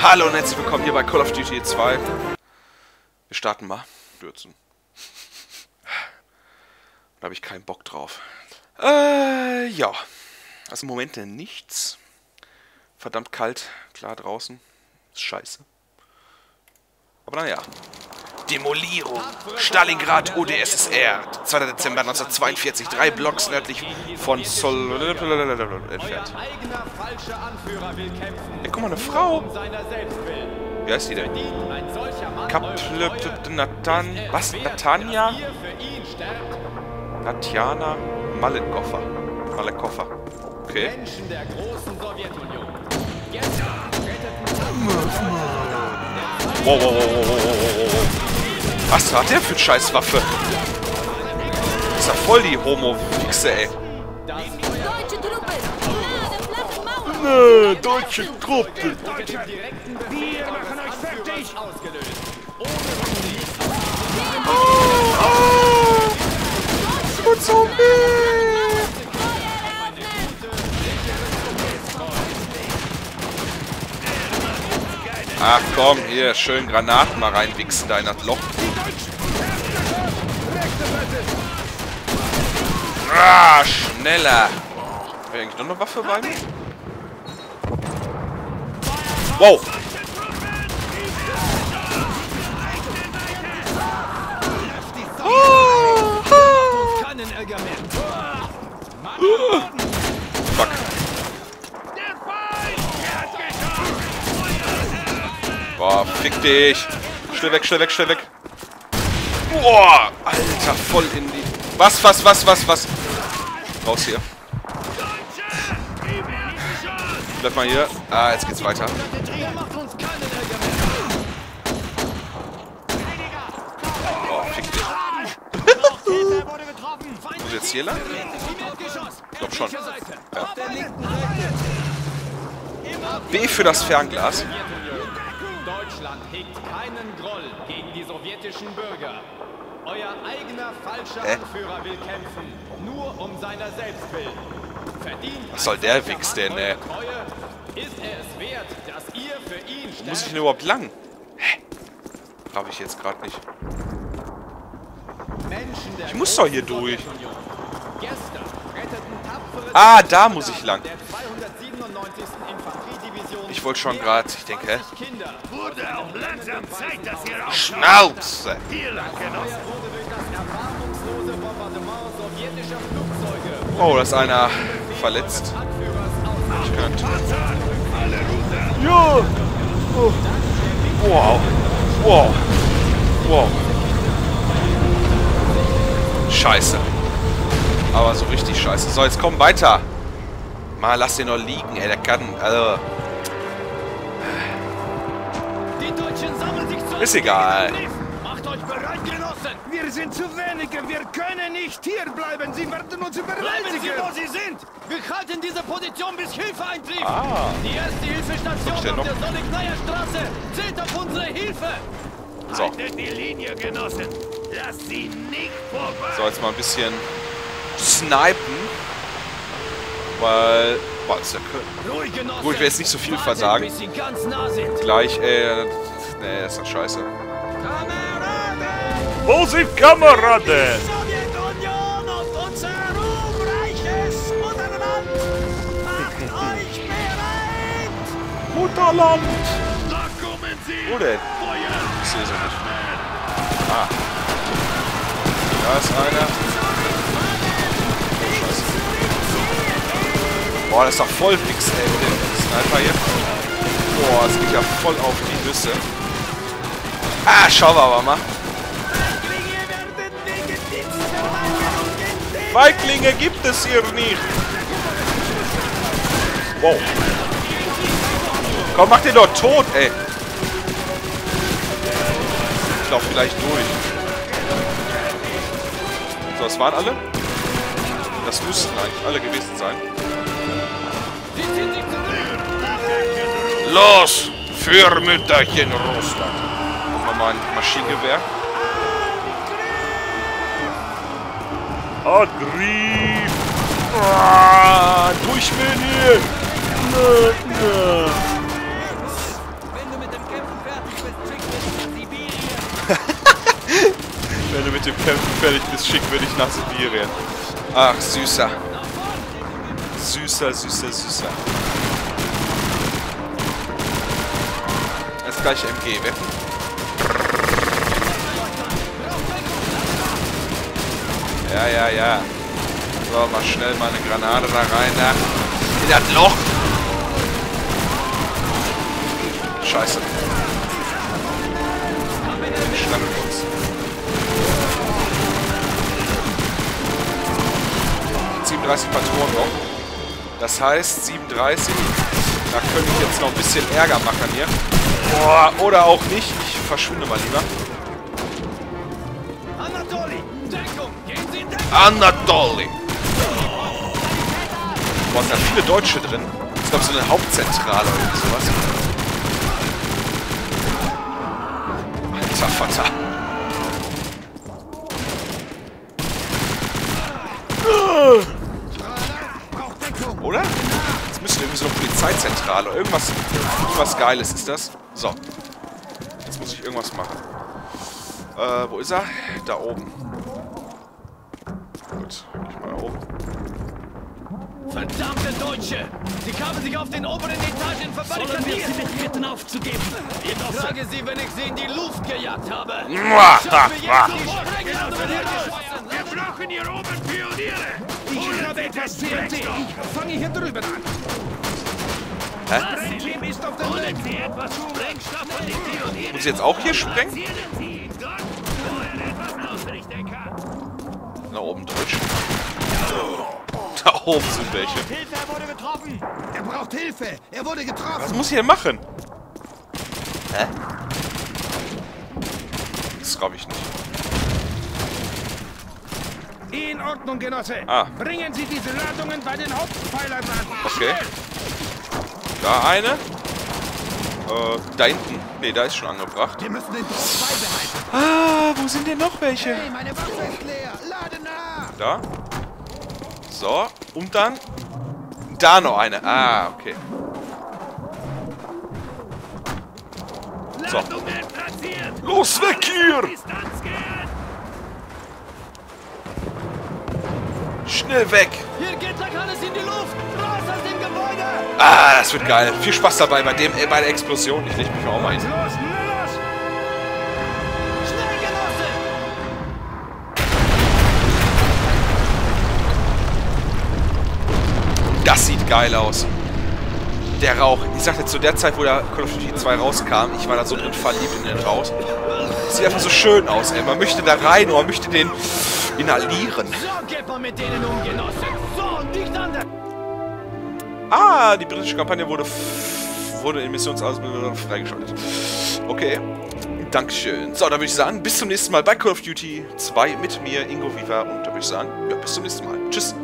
Hallo und herzlich willkommen hier bei Call of Duty 2. Wir starten mal. Dürzen. Da habe ich keinen Bock drauf. Äh, ja. Also im Moment nichts. Verdammt kalt. Klar draußen. Ist scheiße. Aber naja. Demolierung. Stalingrad ODSSR. 2. Dezember 1942. Drei Blocks nördlich von Sol... entfernt. Guck mal, eine Frau. Wie heißt die denn? Kapleptnatan... Was? Natanja? Tatjana Malenkoffer. Malenkoffer. Okay. Wow, wow, wow, wow, wow, wow, wow. Was hat der für eine Scheißwaffe? Das ist ja voll die Homo-Fixe, ey. Deutsche Truppe! Nö, deutsche Truppe. Wir machen euch fertig! Ach komm, hier, schön Granaten mal reinwichsen da in das Loch. Ah, schneller. Habe ich eigentlich noch eine Waffe bei mir? Wow. Mehr! Fuck. Boah, fick dich. Schnell weg, schnell weg, schnell weg. Boah, Alter, voll in die... Was, was, was, was, was? Raus hier. Bleib mal hier. Ah, jetzt geht's weiter. Oh, fick dich. Muss jetzt hier lang? Ich glaub schon. Ja. B für das Fernglas. Deutschland hegt keinen Groll gegen die sowjetischen Bürger. Euer eigener falscher Hä? Anführer will kämpfen, nur um seiner selbst willen. Verdient Was soll der Wichs denn, ey? Treue? Ist er es wert, dass ihr für ihn Wo muss ich sterbt? denn überhaupt lang? Hä? Hab ich jetzt gerade nicht. Menschen der Ich muss doch hier durch. Ah, da muss ich lang. Der 297. Infanteriedivision Ich wollte schon als ich denke, hä? 20 Kinder. Wurde auch langsam Zeit, dass ihr auch Schnauze! Oh, da ist einer verletzt. Ich runter! Ja! Oh. Wow. Wow. Wow. Scheiße. Aber so richtig scheiße. So, jetzt komm weiter. Mal, lass den noch liegen, ey. Der kann... Also... Ist egal. gegen den Angriff. Macht euch bereit, Genossen! Wir sind zu wenige! Wir können nicht hier bleiben! Sie werden uns Bleiben Sie, überwältigen! wo Sie sind! Wir halten diese Position, bis Hilfe eintrifft! Ah. Die erste Hilfestation auf noch? der Soliknaya Straße! Zählt auf unsere Hilfe! So. Haltet die Linie, Genossen! Lasst sie nicht vorbei! So, jetzt mal ein bisschen snipen. Weil... Boah, ist ja Köln. Gut, ich will jetzt nicht so viel versagen. Gleich, ey... Nee, ist doch scheiße. Wo sind Kameraden? Mutterland! Da kommen sie! Wo denn? Ich sehe sie nicht. Ah. Da ist einer. Oh, scheiße. Boah, das ist doch voll fix, ey, mit dem Sniper hier. Boah, das geht ja voll auf die Nüsse. Ah, schauen wir aber mal. Feiglinge gibt es hier nicht. Wow. Komm, mach den doch tot, ey. Ich lauf gleich durch. So, das waren alle? Das müssten eigentlich alle gewesen sein. Los! Für Mütterchen Russland! Gucken wir mal ein Maschinengewehr. Angriff! Ah, durchminieren! Wenn du mit dem Kämpfen fertig bist, schick mich nach Wenn du mit dem Kämpfen fertig bist, schick mich nach Sibirien. Ach, süßer. Süßer, süßer, süßer. Das gleiche MG, wetten? Ja, ja, ja. So, mal schnell mal eine Granate da rein, da. In das Loch. Scheiße. Und 37 Patronen noch. Das heißt, 37. Da könnte ich jetzt noch ein bisschen Ärger machen hier. Boah, oder auch nicht. Ich verschwinde mal lieber. Anatoli. Boah, sind da viele Deutsche drin. Ich glaube, so eine Hauptzentrale oder irgendwie sowas. Alter Vater. Oder? Das müsste irgendwie so eine Polizeizentrale oder irgendwas, irgendwas Geiles ist das. So. Jetzt muss ich irgendwas machen. Äh, wo ist er? Da oben. Gut, ich mal da oben. Verdammte Deutsche! Sie kamen sich auf den oberen Etagen verbarrikadiert! nicht bitten aufzugeben? Ich frage Sie, wenn ich Sie in die Luft gejagt habe! Mua, ha, ha. Wir brauchen hier oben Pioniere! Ich habe etwas CNT. Ich fange hier drüben an. Hä? Muss ich jetzt auch hier sprengen? Da oben Deutsch. Da oben sind welche. Er wurde getroffen! Er braucht Hilfe! Er wurde getroffen! Was muss ich denn machen? Hä? Das raff ich nicht. In Ordnung, Genosse. Ah. Bringen Sie diese Ladungen bei den Hauptpfeilern an. Okay. Da eine. Äh, da hinten. Ne, da ist schon angebracht. Wir müssen den. Ah, wo sind denn noch welche? Hey, meine Waffe ist leer. Lade nach. Da. So, und dann... Da noch eine. Ah, okay. So. Los, weg hier! Schnell weg! Hier geht gleich alles in die Luft! Ah, das wird geil. Viel Spaß dabei bei, dem, äh, bei der Explosion. Ich leg mich auch mal hin. Das sieht geil aus. Der Rauch. Ich sagte zu der Zeit, wo der Call of Duty 2 rauskam, ich war da so drin verliebt in den Rauch. Sieht einfach so schön aus, ey. Man möchte da rein oder man möchte den inhalieren. So geht mit denen um! Ah, die britische Kampagne wurde, wurde in Missionsausbildung freigeschaltet. Okay. Dankeschön. So, dann würde ich sagen, bis zum nächsten Mal bei Call of Duty 2 mit mir, Ingo Viva. Und da würde ich sagen, ja, bis zum nächsten Mal. Tschüss.